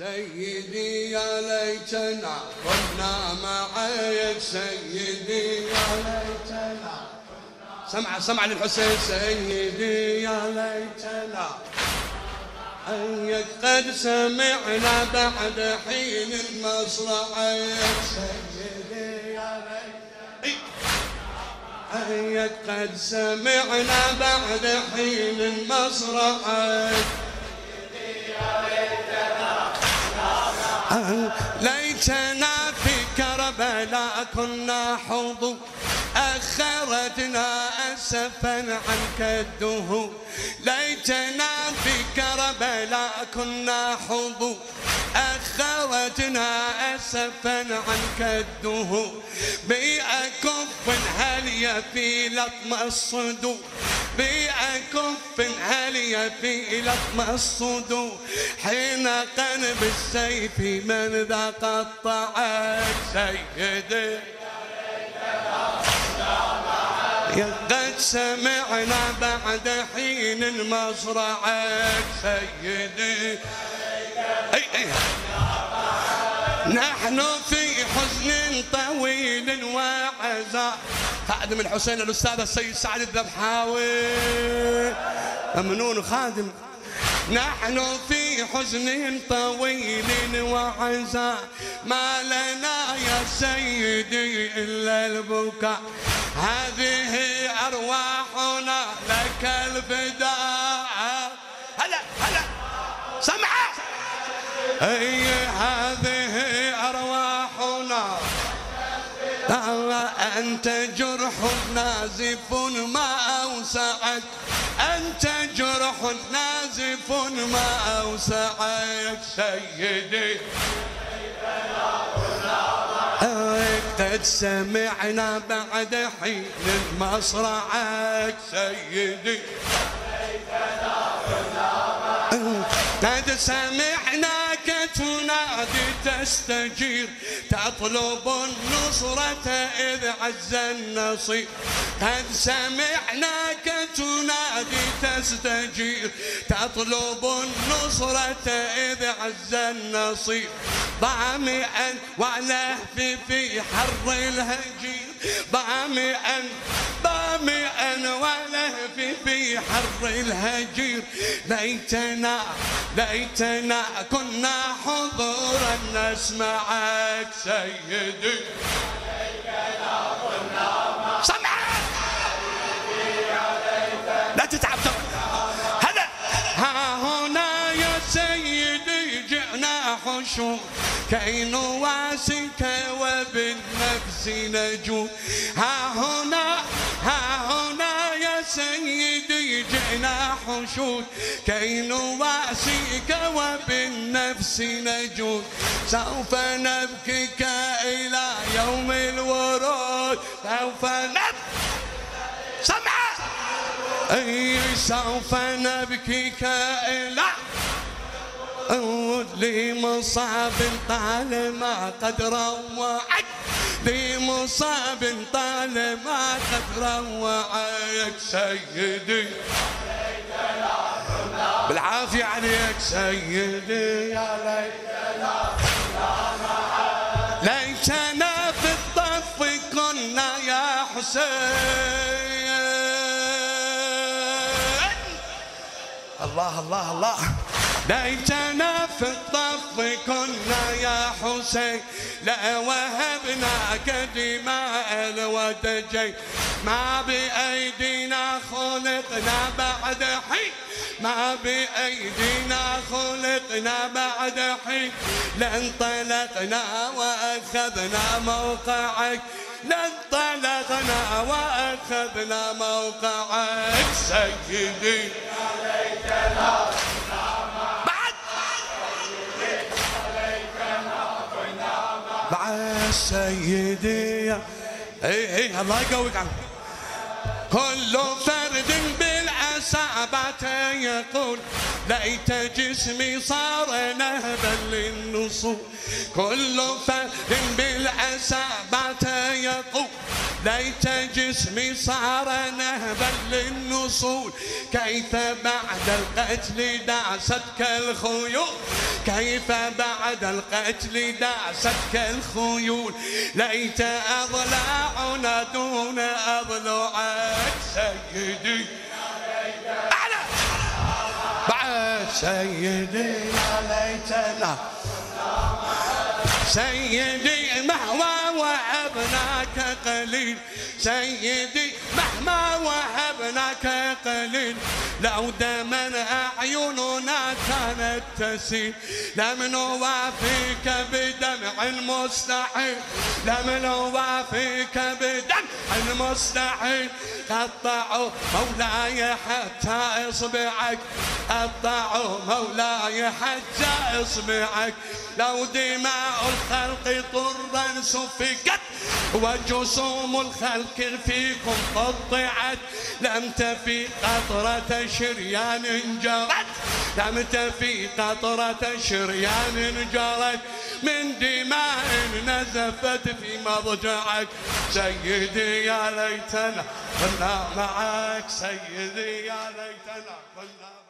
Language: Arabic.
سيدي يا ليتنا كنا معك سيدي يا ليتنا. سمع سمع للحسين. سيدي يا ليتنا. أيك قد سمعنا بعد حين المصرع. سيدي يا ليتنا. أيك قد سمعنا بعد حين ليتنا في كربلاء كنا حضور أخرتنا أسفا عن كده ليتنا في كربلاء كنا حضور أخرتنا أسفا عن كده بأكف هل في لطم الصدور بأكف هل في لطم الصدور حين قلب السيف من ذا قطع سيدي قد سمعنا بعد حين مصرعك سيدي أي أي. نحن في حزن طويل وعزاء. خادم الحسين الأستاذ السيد سعد الذبحاوي. ممنون خادم. نحن في حزن طويل وعزاء. ما لنا يا سيدي إلا البكاء. هذه أرواحنا لك الفداء. هلا هلا. سمعة أي هذه أنت جرح نازف ما أوسعك. أنت جرح نازف ما أوسعك. سيدي. قد سمعنا بعد حين مصرعك. سيدي. قد سمعناك تنادي تستجير. تطلب النصرة إذ عز النصير. قد سمعناك تنادي تستجير. تطلب النصرة إذ عز النصير. ضامئا ولهف في حر الهجير. ضامئا ضامئا ولهف في حر الهجير. ليتنا ليتنا كنا حضورا. نسمعك سيدي. سمعك لا تتعب. هلا ها هنا يا سيدي جئنا حشور. كي نواسيك وبالنفس نجود ها هنا. جئنا حشود كي نواسيك وبالنفس نجود. سوف نبكيك إلى يوم الورود. سوف نبكي سمع! أي سوف نبكيك إلى لمصاب طالما قد روعك لمصاب طالما قد روعك سيدي. بالعافية عليك سيدي يا ليتنا. ليتنا في الطف كنا يا حسين. الله الله الله. ليتنا في الطف كنا يا حسين. لا وهبناك دماء الودجين ما بأيدينا خلقنا بعد حين. ما بأيدينا خلقنا بعد حين. لانطلقنا وأخذنا موقعك. لانطلقنا وأخذنا موقعك. سيدي. يا ليتنا بعد سيدي. اي اي الله يقويك. كل فرد بالعصابة يقول ليت جسمي صار نهبا للنصول كل فرد بالعصابة يقول ليت جسمي صار نهبا للنصول كيف بعد القتل دعستك الخيول؟ كيف بعد القتل داستك الخيول؟ ليت أضلاعنا دون أضلعك سيدي. أعلى بعد سيدي يا ليتنا. سيدي مهما وهبناك قليل. سيدي مهما وهبناك قليل. لو دمن أعيننا كانت تسيل. لم نوافيك بدمع المستحيل. لم نوافيك بدمع المستحيل. قطعوا مولاي حتى أصبعك. قطعوا مولاي حتى أصبعك. لو دماء الخلق طرا سفكت وجسوم الخلق فيكم قطعت. لم تفي قطرة شريان جرت لم تفي قطرة شريان جرت. من دماء نزفت في مضجعك. سيدي يا ليتنا كنا معك. سيدي يا ليتنا كنا معك.